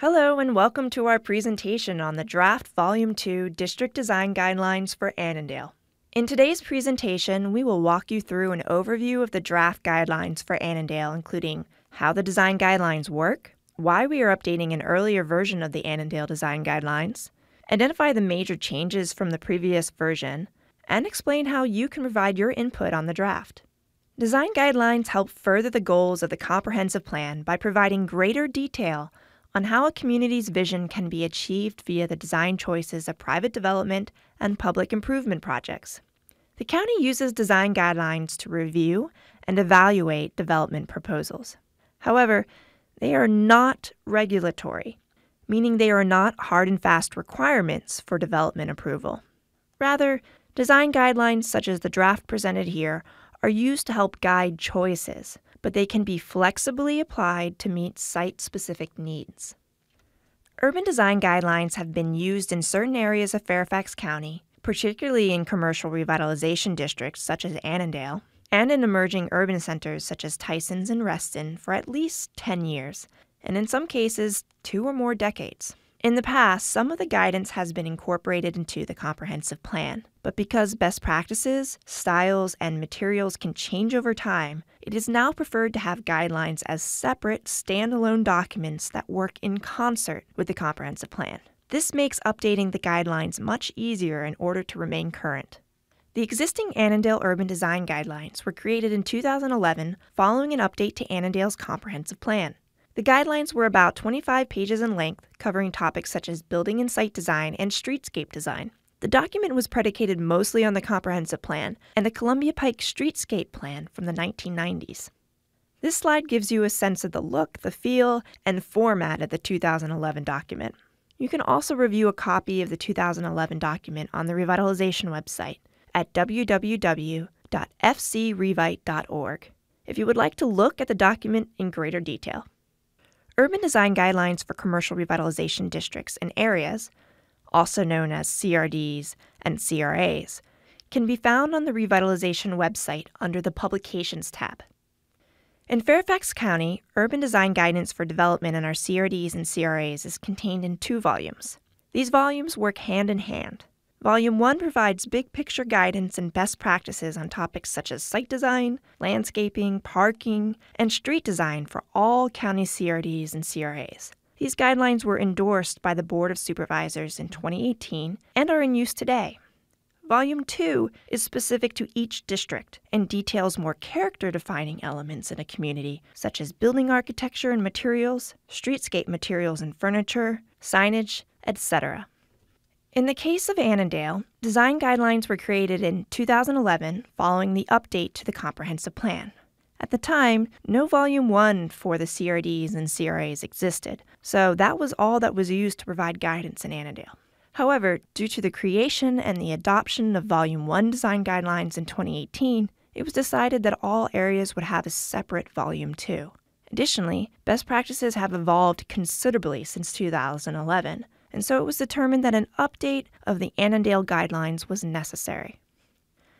Hello, and welcome to our presentation on the Draft Volume 2 District Design Guidelines for Annandale. In today's presentation, we will walk you through an overview of the draft guidelines for Annandale, including how the design guidelines work, why we are updating an earlier version of the Annandale Design Guidelines, identify the major changes from the previous version, and explain how you can provide your input on the draft. Design guidelines help further the goals of the comprehensive plan by providing greater detail on how a community's vision can be achieved via the design choices of private development and public improvement projects. The county uses design guidelines to review and evaluate development proposals. However, they are not regulatory, meaning they are not hard and fast requirements for development approval. Rather, design guidelines such as the draft presented here are used to help guide choices, but they can be flexibly applied to meet site specific needs. Urban design guidelines have been used in certain areas of Fairfax County, particularly in commercial revitalization districts such as Annandale, and in emerging urban centers such as Tysons and Reston for at least 10 years, and in some cases, two or more decades. In the past, some of the guidance has been incorporated into the comprehensive plan, but because best practices, styles, and materials can change over time, it is now preferred to have guidelines as separate, standalone documents that work in concert with the comprehensive plan. This makes updating the guidelines much easier in order to remain current. The existing Annandale Urban Design Guidelines were created in 2011 following an update to Annandale's comprehensive plan. The guidelines were about 25 pages in length, covering topics such as building and site design and streetscape design. The document was predicated mostly on the Comprehensive Plan and the Columbia Pike Streetscape Plan from the 1990s. This slide gives you a sense of the look, the feel, and format of the 2011 document. You can also review a copy of the 2011 document on the revitalization website at www.fcrevite.org if you would like to look at the document in greater detail. Urban Design Guidelines for Commercial Revitalization Districts and Areas, also known as CRDs and CRAs, can be found on the Revitalization website under the Publications tab. In Fairfax County, Urban Design Guidance for Development in our CRDs and CRAs is contained in two volumes. These volumes work hand in hand. Volume 1 provides big picture guidance and best practices on topics such as site design, landscaping, parking, and street design for all county CRDs and CRAs. These guidelines were endorsed by the Board of Supervisors in 2018 and are in use today. Volume 2 is specific to each district and details more character defining elements in a community, such as building architecture and materials, streetscape materials and furniture, signage, etc. In the case of Annandale, design guidelines were created in 2011 following the update to the comprehensive plan. At the time, no Volume 1 for the CRDs and CRAs existed, so that was all that was used to provide guidance in Annandale. However, due to the creation and the adoption of Volume 1 design guidelines in 2018, it was decided that all areas would have a separate Volume 2. Additionally, best practices have evolved considerably since 2011, and so it was determined that an update of the Annandale guidelines was necessary.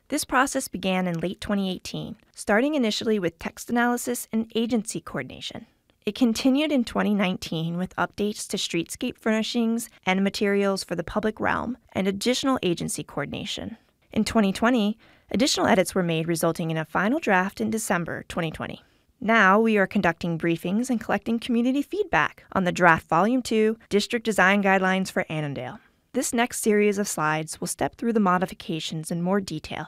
This process began in late 2018, starting initially with text analysis and agency coordination. It continued in 2019 with updates to streetscape furnishings and materials for the public realm and additional agency coordination. In 2020, additional edits were made, resulting in a final draft in December 2020. Now we are conducting briefings and collecting community feedback on the Draft Volume 2 District Design Guidelines for Annandale. This next series of slides will step through the modifications in more detail,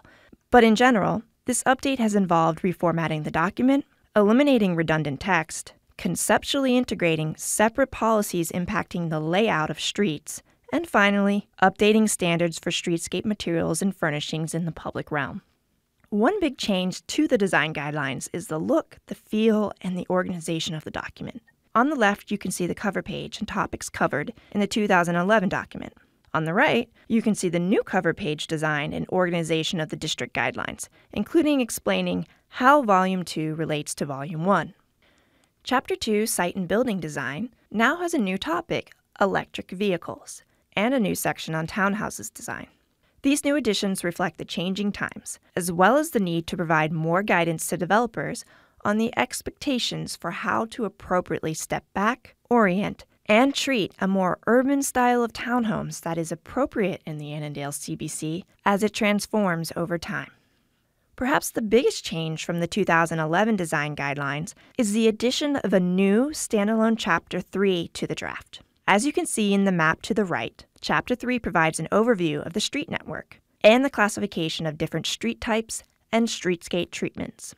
but in general, this update has involved reformatting the document, eliminating redundant text, conceptually integrating separate policies impacting the layout of streets, and finally, updating standards for streetscape materials and furnishings in the public realm. One big change to the design guidelines is the look, the feel, and the organization of the document. On the left, you can see the cover page and topics covered in the 2011 document. On the right, you can see the new cover page design and organization of the district guidelines, including explaining how Volume 2 relates to Volume 1. Chapter 2, Site and Building Design, now has a new topic, electric vehicles, and a new section on townhouses design. These new additions reflect the changing times, as well as the need to provide more guidance to developers on the expectations for how to appropriately step back, orient, and treat a more urban style of townhomes that is appropriate in the Annandale CBC as it transforms over time. Perhaps the biggest change from the 2011 design guidelines is the addition of a new standalone Chapter 3 to the draft. As you can see in the map to the right, Chapter 3 provides an overview of the street network and the classification of different street types and streetscape treatments.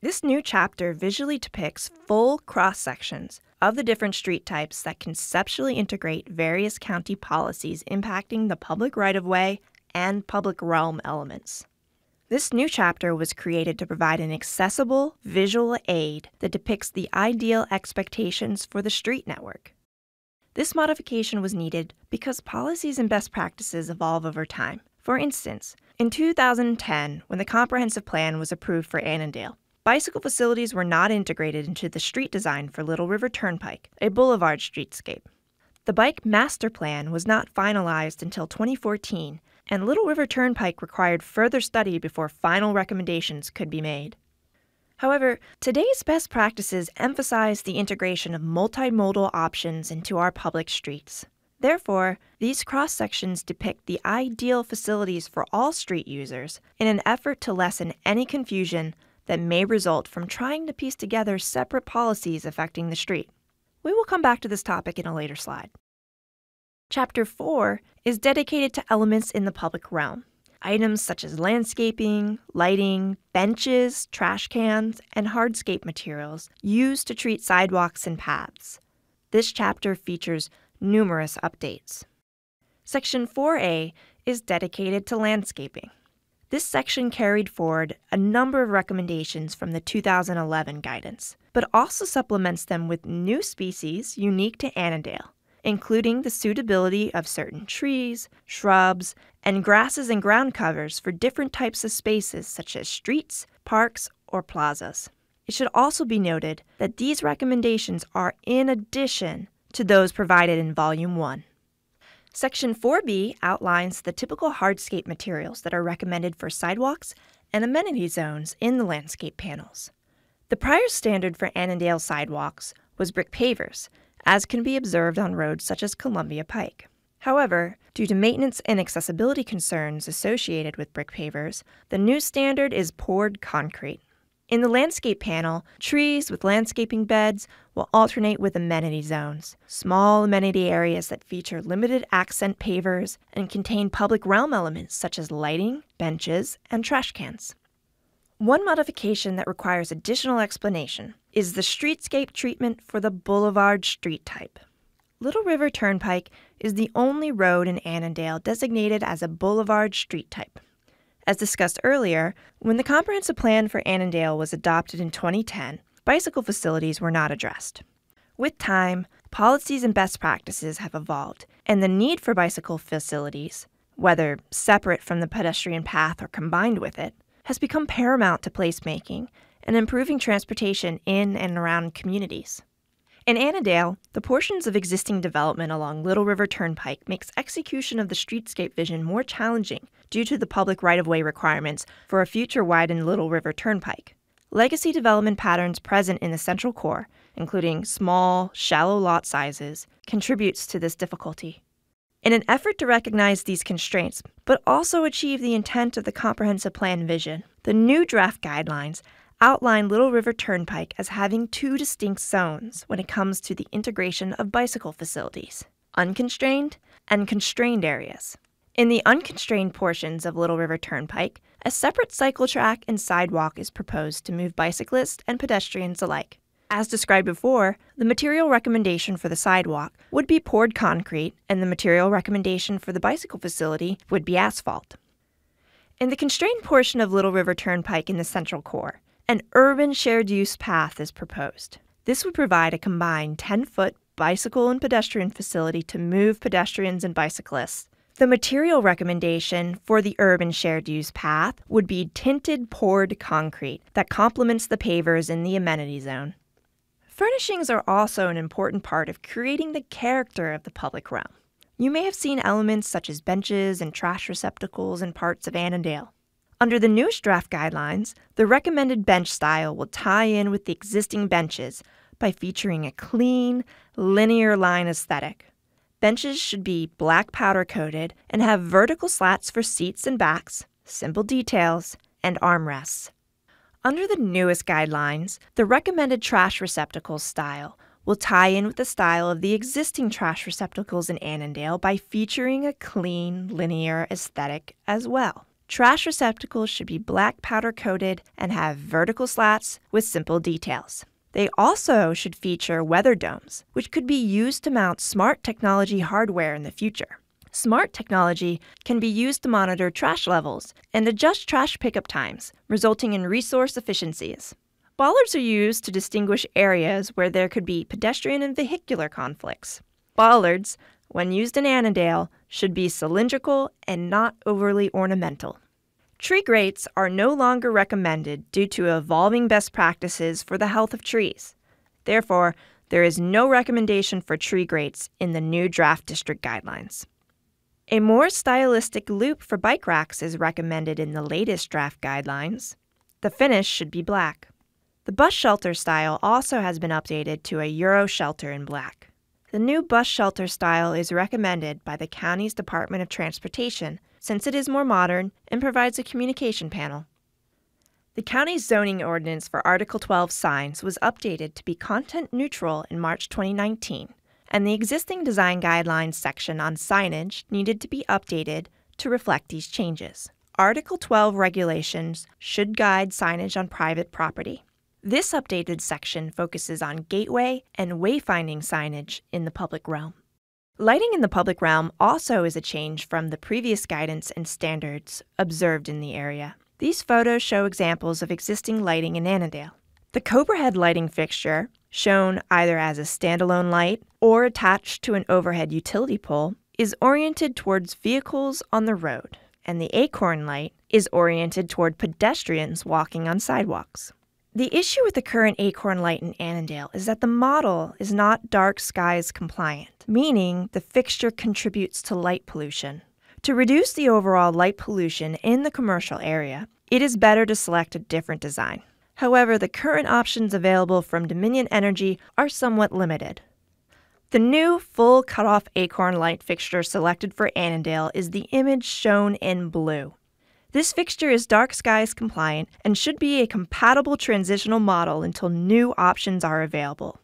This new chapter visually depicts full cross sections of the different street types that conceptually integrate various county policies impacting the public right of way and public realm elements. This new chapter was created to provide an accessible visual aid that depicts the ideal expectations for the street network. This modification was needed because policies and best practices evolve over time. For instance, in 2010, when the comprehensive plan was approved for Annandale, bicycle facilities were not integrated into the street design for Little River Turnpike, a boulevard streetscape. The bike master plan was not finalized until 2014, and Little River Turnpike required further study before final recommendations could be made. However, today's best practices emphasize the integration of multimodal options into our public streets. Therefore, these cross sections depict the ideal facilities for all street users in an effort to lessen any confusion that may result from trying to piece together separate policies affecting the street. We will come back to this topic in a later slide. Chapter 4 is dedicated to elements in the public realm. Items such as landscaping, lighting, benches, trash cans, and hardscape materials used to treat sidewalks and paths. This chapter features numerous updates. Section 4A is dedicated to landscaping. This section carried forward a number of recommendations from the 2011 guidance, but also supplements them with new species unique to Annandale, including the suitability of certain trees, shrubs, and grasses and ground covers for different types of spaces such as streets, parks, or plazas. It should also be noted that these recommendations are in addition to those provided in Volume 1. Section 4B outlines the typical hardscape materials that are recommended for sidewalks and amenity zones in the landscape panels. The prior standard for Annandale sidewalks was brick pavers, as can be observed on roads such as Columbia Pike. However, due to maintenance and accessibility concerns associated with brick pavers, the new standard is poured concrete. In the landscape panel, trees with landscaping beds will alternate with amenity zones, small amenity areas that feature limited accent pavers and contain public realm elements such as lighting, benches, and trash cans. One modification that requires additional explanation is the streetscape treatment for the boulevard street type. Little River Turnpike is the only road in Annandale designated as a boulevard street type. As discussed earlier, when the comprehensive plan for Annandale was adopted in 2010, bicycle facilities were not addressed. With time, policies and best practices have evolved, and the need for bicycle facilities, whether separate from the pedestrian path or combined with it, has become paramount to placemaking and improving transportation in and around communities. In Annandale, the portions of existing development along Little River Turnpike makes execution of the streetscape vision more challenging due to the public right-of-way requirements for a future widened Little River Turnpike. Legacy development patterns present in the central core, including small, shallow lot sizes, contributes to this difficulty. In an effort to recognize these constraints, but also achieve the intent of the comprehensive plan vision, the new draft guidelines outline Little River Turnpike as having two distinct zones when it comes to the integration of bicycle facilities unconstrained and constrained areas. In the unconstrained portions of Little River Turnpike, a separate cycle track and sidewalk is proposed to move bicyclists and pedestrians alike. As described before, the material recommendation for the sidewalk would be poured concrete, and the material recommendation for the bicycle facility would be asphalt. In the constrained portion of Little River Turnpike in the central core, an urban shared use path is proposed. This would provide a combined 10 foot bicycle and pedestrian facility to move pedestrians and bicyclists. The material recommendation for the urban shared use path would be tinted poured concrete that complements the pavers in the amenity zone. Furnishings are also an important part of creating the character of the public realm. You may have seen elements such as benches and trash receptacles in parts of Annandale. Under the newest draft guidelines, the recommended bench style will tie in with the existing benches, by featuring a clean, linear line aesthetic. Benches should be black powder coated and have vertical slats for seats and backs, simple details, and armrests. Under the newest guidelines, the recommended trash receptacle style will tie in with the style of the existing trash receptacles in Annandale by featuring a clean, linear aesthetic as well. Trash receptacles should be black powder coated and have vertical slats with simple details. They also should feature weather domes, which could be used to mount smart technology hardware in the future. Smart technology can be used to monitor trash levels and adjust trash pickup times, resulting in resource efficiencies. Bollards are used to distinguish areas where there could be pedestrian and vehicular conflicts. Bollards, when used in Annandale, should be cylindrical and not overly ornamental. Tree grates are no longer recommended due to evolving best practices for the health of trees. Therefore, there is no recommendation for tree grates in the new draft district guidelines. A more stylistic loop for bike racks is recommended in the latest draft guidelines. The finish should be black. The bus shelter style also has been updated to a Euro shelter in black. The new bus shelter style is recommended by the county's Department of Transportation since it is more modern and provides a communication panel. The county's zoning ordinance for Article 12 signs was updated to be content neutral in March 2019, and the existing design guidelines section on signage needed to be updated to reflect these changes. Article 12 regulations should guide signage on private property. This updated section focuses on gateway and wayfinding signage in the public realm. Lighting in the public realm also is a change from the previous guidance and standards observed in the area. These photos show examples of existing lighting in Annandale. The Cobra Head lighting fixture, shown either as a standalone light or attached to an overhead utility pole, is oriented towards vehicles on the road, and the Acorn light is oriented toward pedestrians walking on sidewalks. The issue with the current Acorn light in Annandale is that the model is not dark skies compliant, meaning the fixture contributes to light pollution. To reduce the overall light pollution in the commercial area, it is better to select a different design. However, the current options available from Dominion Energy are somewhat limited. The new full cutoff Acorn light fixture selected for Annandale is the image shown in blue. This fixture is dark skies compliant and should be a compatible transitional model until new options are available.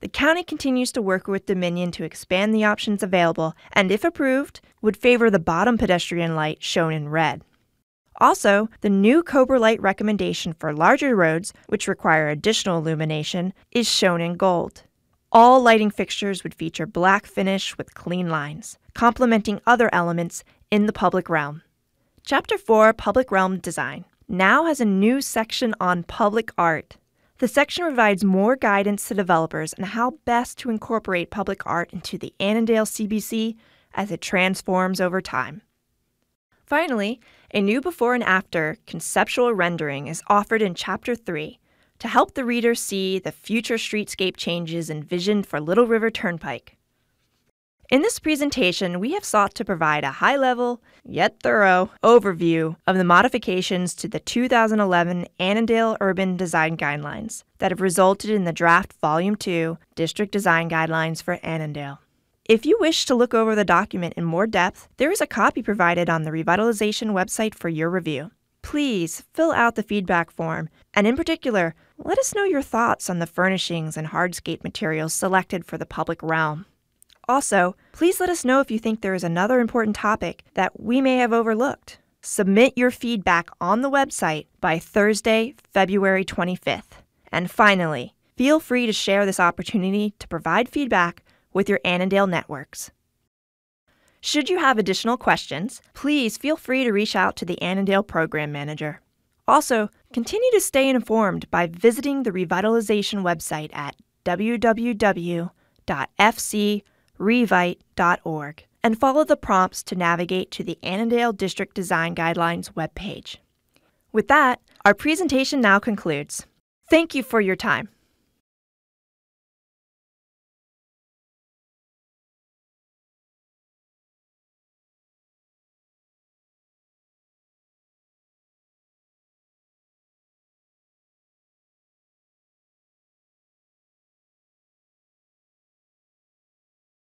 The county continues to work with Dominion to expand the options available and, if approved, would favor the bottom pedestrian light shown in red. Also, the new Cobra Light recommendation for larger roads, which require additional illumination, is shown in gold. All lighting fixtures would feature black finish with clean lines, complementing other elements in the public realm. Chapter 4 Public Realm Design now has a new section on public art. The section provides more guidance to developers on how best to incorporate public art into the Annandale CBC as it transforms over time. Finally, a new before and after conceptual rendering is offered in Chapter 3 to help the reader see the future streetscape changes envisioned for Little River Turnpike. In this presentation, we have sought to provide a high-level, yet thorough, overview of the modifications to the 2011 Annandale Urban Design Guidelines that have resulted in the draft Volume 2 District Design Guidelines for Annandale. If you wish to look over the document in more depth, there is a copy provided on the revitalization website for your review. Please fill out the feedback form, and in particular, let us know your thoughts on the furnishings and hardscape materials selected for the public realm. Also, please let us know if you think there is another important topic that we may have overlooked. Submit your feedback on the website by Thursday, February 25th. And finally, feel free to share this opportunity to provide feedback with your Annandale networks. Should you have additional questions, please feel free to reach out to the Annandale Program Manager. Also, continue to stay informed by visiting the revitalization website at www.fc.com revite.org, and follow the prompts to navigate to the Annandale District Design Guidelines webpage. With that, our presentation now concludes. Thank you for your time.